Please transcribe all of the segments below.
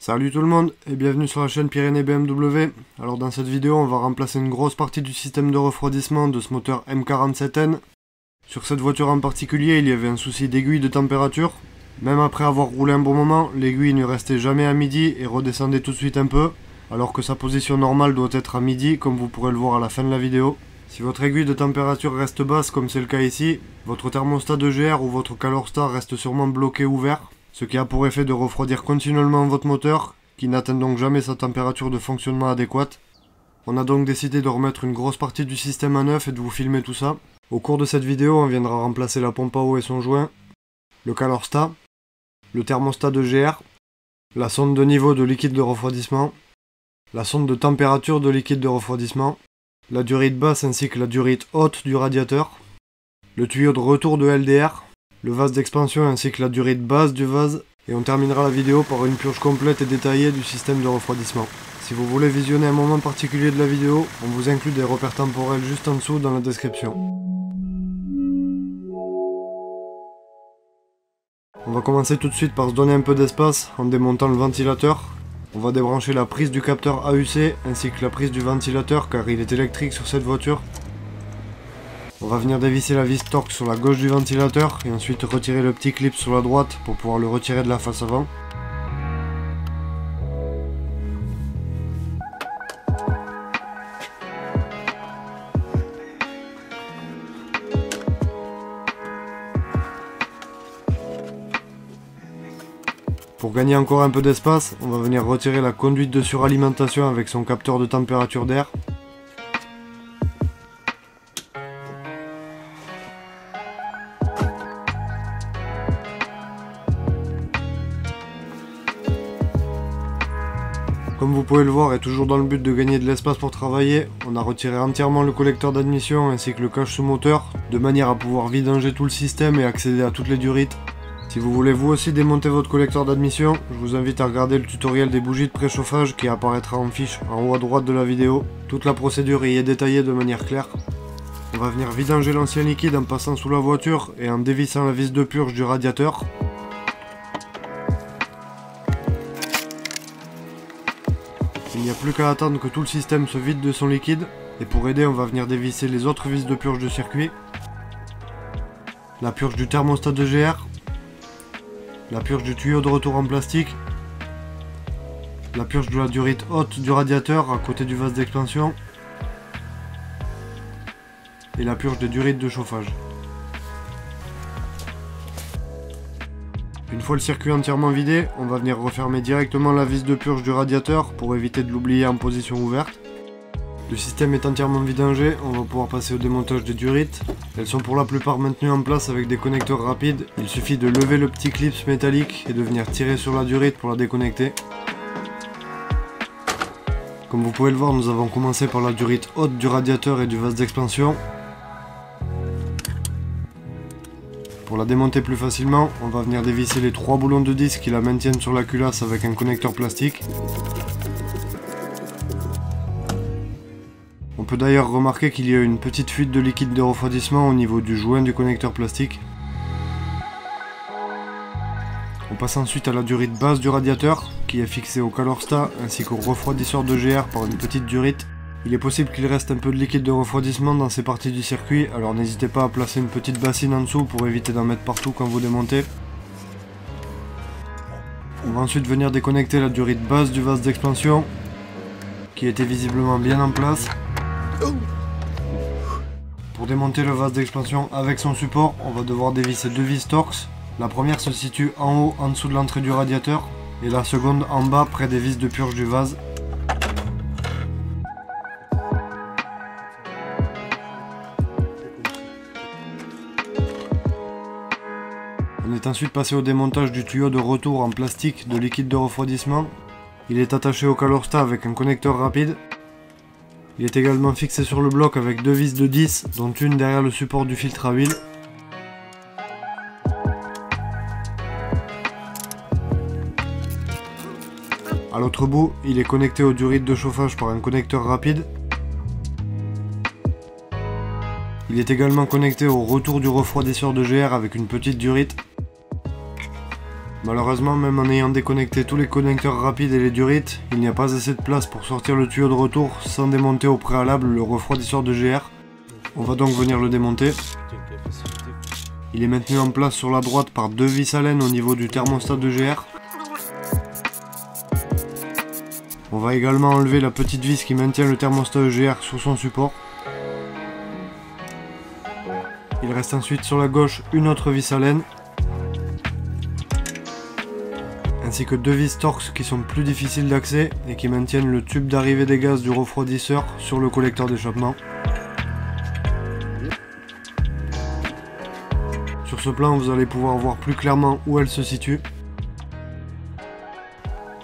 Salut tout le monde et bienvenue sur la chaîne Pyrénées BMW. Alors dans cette vidéo on va remplacer une grosse partie du système de refroidissement de ce moteur M47N. Sur cette voiture en particulier il y avait un souci d'aiguille de température. Même après avoir roulé un bon moment, l'aiguille ne restait jamais à midi et redescendait tout de suite un peu. Alors que sa position normale doit être à midi comme vous pourrez le voir à la fin de la vidéo. Si votre aiguille de température reste basse comme c'est le cas ici, votre thermostat de GR ou votre Calorstar reste sûrement bloqué ouvert ce qui a pour effet de refroidir continuellement votre moteur, qui n'atteint donc jamais sa température de fonctionnement adéquate. On a donc décidé de remettre une grosse partie du système à neuf et de vous filmer tout ça. Au cours de cette vidéo, on viendra remplacer la pompe à eau et son joint, le calorstat, le thermostat de GR, la sonde de niveau de liquide de refroidissement, la sonde de température de liquide de refroidissement, la durite basse ainsi que la durite haute du radiateur, le tuyau de retour de LDR, le vase d'expansion ainsi que la durée de base du vase, et on terminera la vidéo par une purge complète et détaillée du système de refroidissement. Si vous voulez visionner un moment particulier de la vidéo, on vous inclut des repères temporels juste en dessous dans la description. On va commencer tout de suite par se donner un peu d'espace en démontant le ventilateur. On va débrancher la prise du capteur AUC ainsi que la prise du ventilateur car il est électrique sur cette voiture. On va venir dévisser la vis torque sur la gauche du ventilateur et ensuite retirer le petit clip sur la droite pour pouvoir le retirer de la face avant. Pour gagner encore un peu d'espace, on va venir retirer la conduite de suralimentation avec son capteur de température d'air pouvez le voir et toujours dans le but de gagner de l'espace pour travailler, on a retiré entièrement le collecteur d'admission ainsi que le cache sous moteur, de manière à pouvoir vidanger tout le système et accéder à toutes les durites. Si vous voulez vous aussi démonter votre collecteur d'admission, je vous invite à regarder le tutoriel des bougies de préchauffage qui apparaîtra en fiche en haut à droite de la vidéo. Toute la procédure y est détaillée de manière claire. On va venir vidanger l'ancien liquide en passant sous la voiture et en dévissant la vis de purge du radiateur. Plus qu'à attendre que tout le système se vide de son liquide. Et pour aider, on va venir dévisser les autres vis de purge de circuit. La purge du thermostat de GR. La purge du tuyau de retour en plastique. La purge de la durite haute du radiateur à côté du vase d'expansion. Et la purge des durites de chauffage. Fois le circuit entièrement vidé, on va venir refermer directement la vis de purge du radiateur pour éviter de l'oublier en position ouverte. Le système est entièrement vidangé, on va pouvoir passer au démontage des durites. Elles sont pour la plupart maintenues en place avec des connecteurs rapides. Il suffit de lever le petit clips métallique et de venir tirer sur la durite pour la déconnecter. Comme vous pouvez le voir, nous avons commencé par la durite haute du radiateur et du vase d'expansion. Pour la démonter plus facilement, on va venir dévisser les trois boulons de disque qui la maintiennent sur la culasse avec un connecteur plastique. On peut d'ailleurs remarquer qu'il y a une petite fuite de liquide de refroidissement au niveau du joint du connecteur plastique. On passe ensuite à la durite basse du radiateur, qui est fixée au calorstat ainsi qu'au refroidisseur de GR par une petite durite. Il est possible qu'il reste un peu de liquide de refroidissement dans ces parties du circuit, alors n'hésitez pas à placer une petite bassine en dessous pour éviter d'en mettre partout quand vous démontez. On va ensuite venir déconnecter la durite basse du vase d'expansion, qui était visiblement bien en place. Pour démonter le vase d'expansion avec son support, on va devoir dévisser deux vis Torx. La première se situe en haut, en dessous de l'entrée du radiateur, et la seconde en bas, près des vis de purge du vase. Ensuite passé au démontage du tuyau de retour en plastique de liquide de refroidissement. Il est attaché au calorstat avec un connecteur rapide. Il est également fixé sur le bloc avec deux vis de 10, dont une derrière le support du filtre à huile. A l'autre bout, il est connecté au durite de chauffage par un connecteur rapide. Il est également connecté au retour du refroidisseur de GR avec une petite durite. Malheureusement, même en ayant déconnecté tous les connecteurs rapides et les durites, il n'y a pas assez de place pour sortir le tuyau de retour sans démonter au préalable le refroidisseur de GR. On va donc venir le démonter. Il est maintenu en place sur la droite par deux vis laine au niveau du thermostat de GR. On va également enlever la petite vis qui maintient le thermostat EGR sur son support. Il reste ensuite sur la gauche une autre vis à Que deux vis Torx qui sont plus difficiles d'accès et qui maintiennent le tube d'arrivée des gaz du refroidisseur sur le collecteur d'échappement. Sur ce plan, vous allez pouvoir voir plus clairement où elle se situe.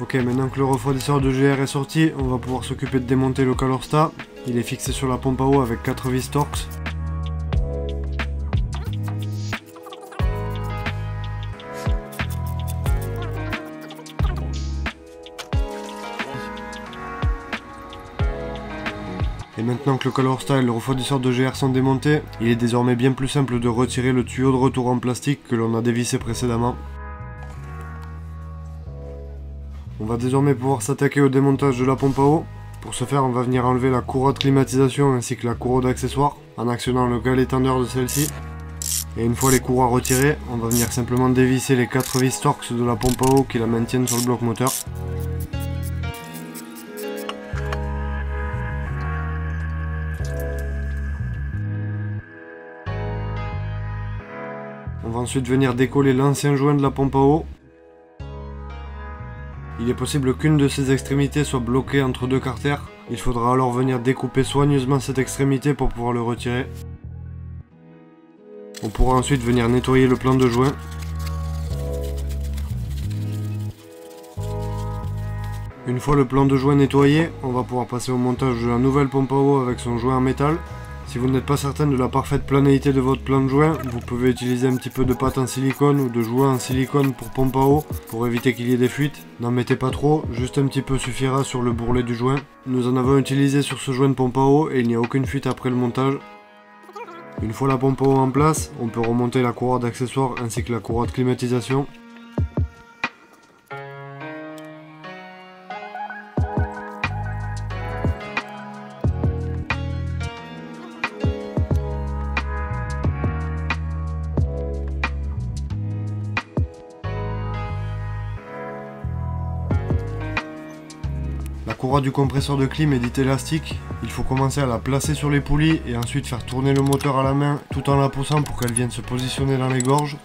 Ok, maintenant que le refroidisseur de GR est sorti, on va pouvoir s'occuper de démonter le Calorsta. Il est fixé sur la pompe à eau avec 4 vis Torx. Maintenant que le Calorsta et le refroidisseur de GR sont démontés, il est désormais bien plus simple de retirer le tuyau de retour en plastique que l'on a dévissé précédemment. On va désormais pouvoir s'attaquer au démontage de la pompe à eau. Pour ce faire, on va venir enlever la courroie de climatisation ainsi que la courroie d'accessoires en actionnant le galet tendeur de celle-ci. Et une fois les courroies retirées, on va venir simplement dévisser les 4 vis Torx de la pompe à eau qui la maintiennent sur le bloc moteur. Va ensuite venir décoller l'ancien joint de la pompe à eau il est possible qu'une de ces extrémités soit bloquée entre deux carters. Il faudra alors venir découper soigneusement cette extrémité pour pouvoir le retirer. On pourra ensuite venir nettoyer le plan de joint. Une fois le plan de joint nettoyé, on va pouvoir passer au montage de la nouvelle pompe à eau avec son joint en métal. Si vous n'êtes pas certain de la parfaite planéité de votre plan de joint, vous pouvez utiliser un petit peu de pâte en silicone ou de joint en silicone pour pompe à eau, pour éviter qu'il y ait des fuites. N'en mettez pas trop, juste un petit peu suffira sur le bourrelet du joint. Nous en avons utilisé sur ce joint de pompe à eau et il n'y a aucune fuite après le montage. Une fois la pompe à eau en place, on peut remonter la courroie d'accessoires ainsi que la courroie de climatisation. Du compresseur de clim est dite élastique, il faut commencer à la placer sur les poulies et ensuite faire tourner le moteur à la main tout en la poussant pour qu'elle vienne se positionner dans les gorges.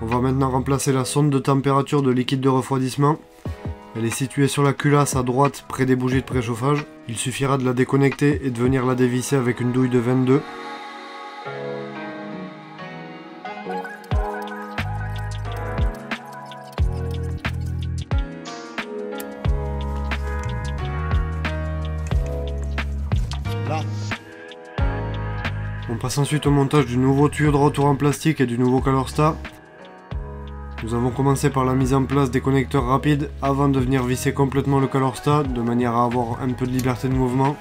On va maintenant remplacer la sonde de température de liquide de refroidissement. Elle est située sur la culasse à droite près des bougies de préchauffage. Il suffira de la déconnecter et de venir la dévisser avec une douille de 22. Ensuite au montage du nouveau tuyau de retour en plastique et du nouveau Calorsta. Nous avons commencé par la mise en place des connecteurs rapides avant de venir visser complètement le Calorsta de manière à avoir un peu de liberté de mouvement.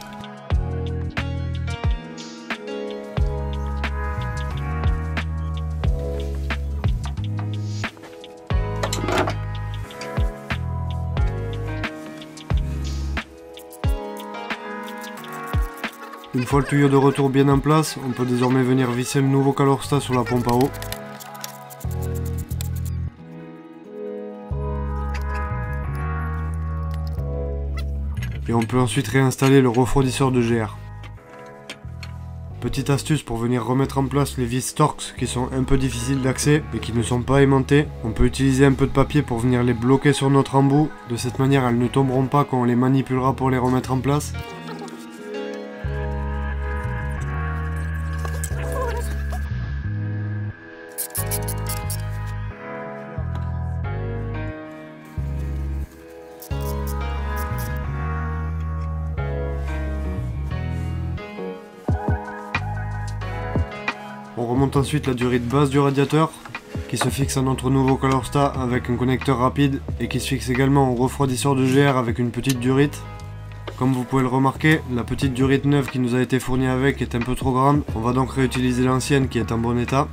Une fois le tuyau de retour bien en place, on peut désormais venir visser le nouveau Calorsta sur la pompe à eau. Et on peut ensuite réinstaller le refroidisseur de GR. Petite astuce pour venir remettre en place les vis Torx qui sont un peu difficiles d'accès et qui ne sont pas aimantées. On peut utiliser un peu de papier pour venir les bloquer sur notre embout. De cette manière, elles ne tomberont pas quand on les manipulera pour les remettre en place. On remonte ensuite la durée de base du radiateur qui se fixe à notre nouveau Calorsta avec un connecteur rapide et qui se fixe également au refroidisseur de GR avec une petite durite. Comme vous pouvez le remarquer, la petite durite neuve qui nous a été fournie avec est un peu trop grande. On va donc réutiliser l'ancienne qui est en bon état.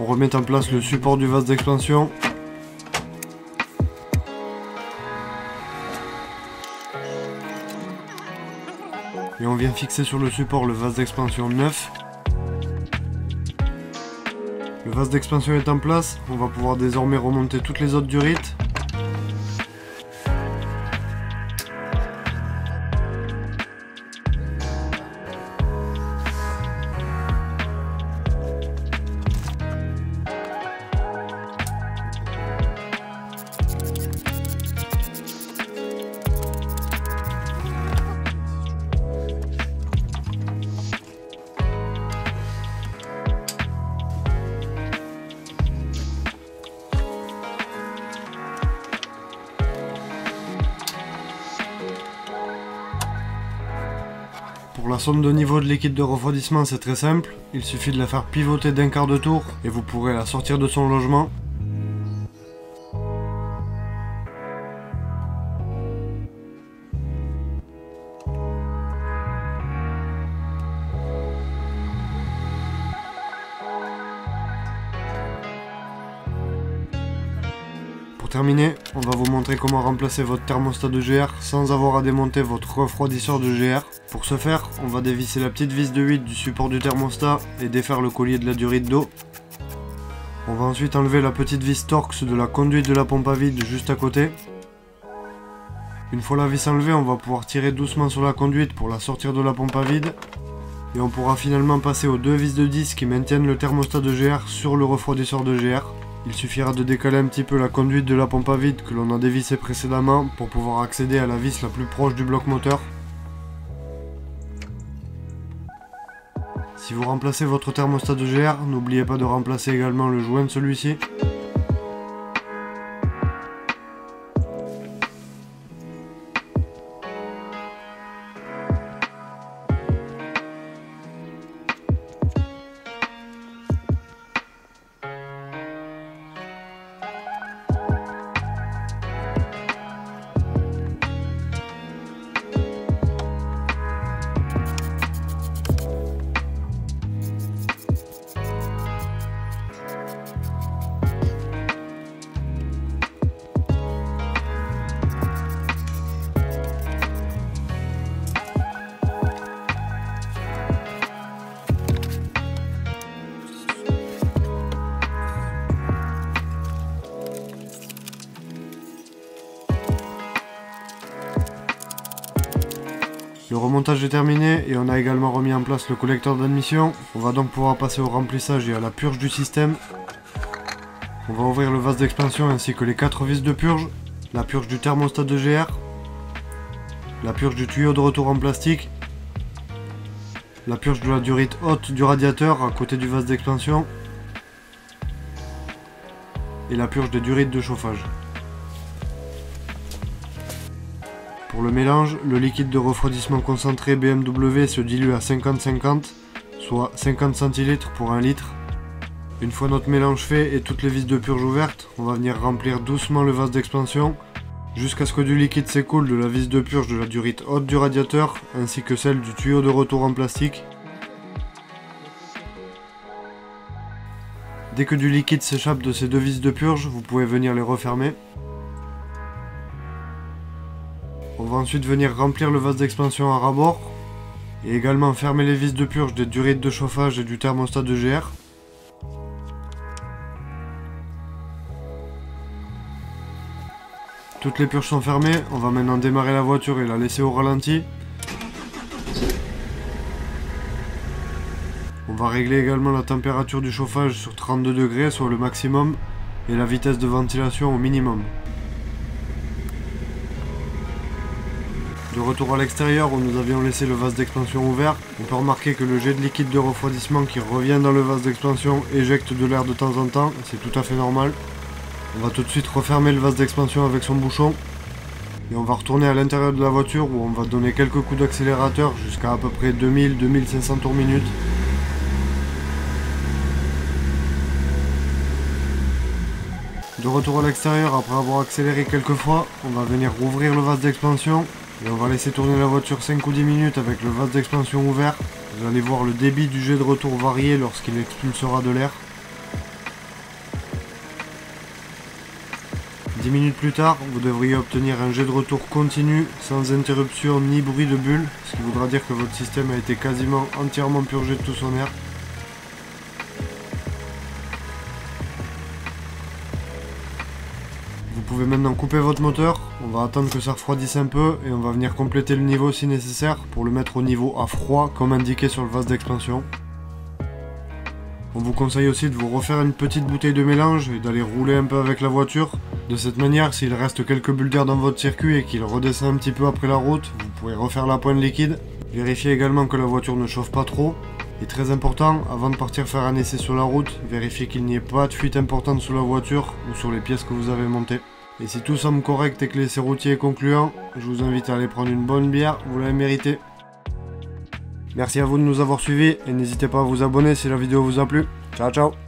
On remet en place le support du vase d'expansion. Et on vient fixer sur le support le vase d'expansion 9. Le vase d'expansion est en place, on va pouvoir désormais remonter toutes les autres durites. La sonde de niveau de liquide de refroidissement, c'est très simple. Il suffit de la faire pivoter d'un quart de tour et vous pourrez la sortir de son logement. On va vous montrer comment remplacer votre thermostat de GR sans avoir à démonter votre refroidisseur de GR. Pour ce faire, on va dévisser la petite vis de 8 du support du thermostat et défaire le collier de la durite d'eau. On va ensuite enlever la petite vis Torx de la conduite de la pompe à vide juste à côté. Une fois la vis enlevée, on va pouvoir tirer doucement sur la conduite pour la sortir de la pompe à vide. Et on pourra finalement passer aux deux vis de 10 qui maintiennent le thermostat de GR sur le refroidisseur de GR. Il suffira de décaler un petit peu la conduite de la pompe à vide que l'on a dévissée précédemment pour pouvoir accéder à la vis la plus proche du bloc moteur. Si vous remplacez votre thermostat de GR, n'oubliez pas de remplacer également le joint de celui-ci. Remontage est terminé et on a également remis en place le collecteur d'admission. On va donc pouvoir passer au remplissage et à la purge du système. On va ouvrir le vase d'expansion ainsi que les 4 vis de purge, la purge du thermostat de GR, la purge du tuyau de retour en plastique, la purge de la durite haute du radiateur à côté du vase d'expansion et la purge des durites de chauffage. Pour le mélange, le liquide de refroidissement concentré BMW se dilue à 50-50, soit 50 centilitres pour 1 litre. Une fois notre mélange fait et toutes les vis de purge ouvertes, on va venir remplir doucement le vase d'expansion jusqu'à ce que du liquide s'écoule de la vis de purge de la durite haute du radiateur ainsi que celle du tuyau de retour en plastique. Dès que du liquide s'échappe de ces deux vis de purge, vous pouvez venir les refermer. On va ensuite venir remplir le vase d'expansion à rabord et également fermer les vis de purge des durites de chauffage et du thermostat de GR. Toutes les purges sont fermées, on va maintenant démarrer la voiture et la laisser au ralenti. On va régler également la température du chauffage sur 32 degrés, soit le maximum, et la vitesse de ventilation au minimum. Retour à l'extérieur où nous avions laissé le vase d'expansion ouvert, on peut remarquer que le jet de liquide de refroidissement qui revient dans le vase d'expansion éjecte de l'air de temps en temps, c'est tout à fait normal. On va tout de suite refermer le vase d'expansion avec son bouchon. et on va retourner à l'intérieur de la voiture où on va donner quelques coups d'accélérateur jusqu'à à peu près 2000-2500 tours minute. De retour à l'extérieur, après avoir accéléré quelques fois, on va venir rouvrir le vase d'expansion et on va laisser tourner la voiture 5 ou 10 minutes avec le vase d'expansion ouvert. Vous allez voir le débit du jet de retour varier lorsqu'il expulsera de l'air. 10 minutes plus tard, vous devriez obtenir un jet de retour continu, sans interruption ni bruit de bulle, ce qui voudra dire que votre système a été quasiment entièrement purgé de tout son air. Pouvez maintenant couper votre moteur, on va attendre que ça refroidisse un peu et on va venir compléter le niveau si nécessaire pour le mettre au niveau à froid comme indiqué sur le vase d'expansion. On vous conseille aussi de vous refaire une petite bouteille de mélange et d'aller rouler un peu avec la voiture. De cette manière, s'il reste quelques bulles d'air dans votre circuit et qu'il redescend un petit peu après la route, vous pourrez refaire la pointe liquide. Vérifiez également que la voiture ne chauffe pas trop. Et très important, avant de partir faire un essai sur la route, vérifiez qu'il n'y ait pas de fuite importante sous la voiture ou sur les pièces que vous avez montées. Et si tout semble correct et que l'essai routier est concluant, je vous invite à aller prendre une bonne bière, vous l'avez mérité. Merci à vous de nous avoir suivis et n'hésitez pas à vous abonner si la vidéo vous a plu. Ciao ciao